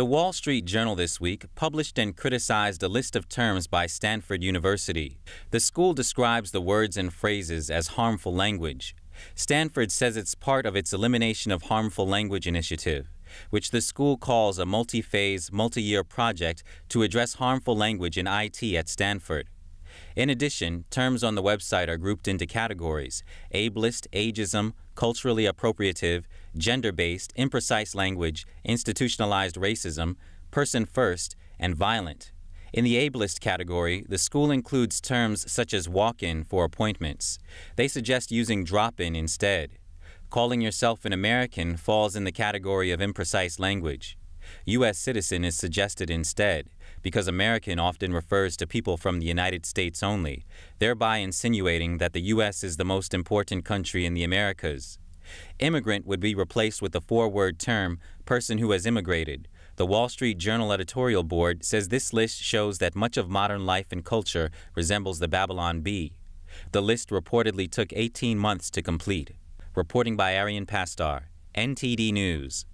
The Wall Street Journal this week published and criticized a list of terms by Stanford University. The school describes the words and phrases as harmful language. Stanford says it's part of its Elimination of Harmful Language initiative, which the school calls a multi phase, multi year project to address harmful language in IT at Stanford. In addition, terms on the website are grouped into categories ableist, ageism, culturally appropriative, gender based, imprecise language, institutionalized racism, person first, and violent. In the ableist category, the school includes terms such as walk in for appointments. They suggest using drop in instead. Calling yourself an American falls in the category of imprecise language. U.S. citizen is suggested instead, because American often refers to people from the United States only, thereby insinuating that the U.S. is the most important country in the Americas. Immigrant would be replaced with the four word term person who has immigrated. The Wall Street Journal editorial board says this list shows that much of modern life and culture resembles the Babylon Bee. The list reportedly took 18 months to complete. Reporting by Arian Pastar, NTD News.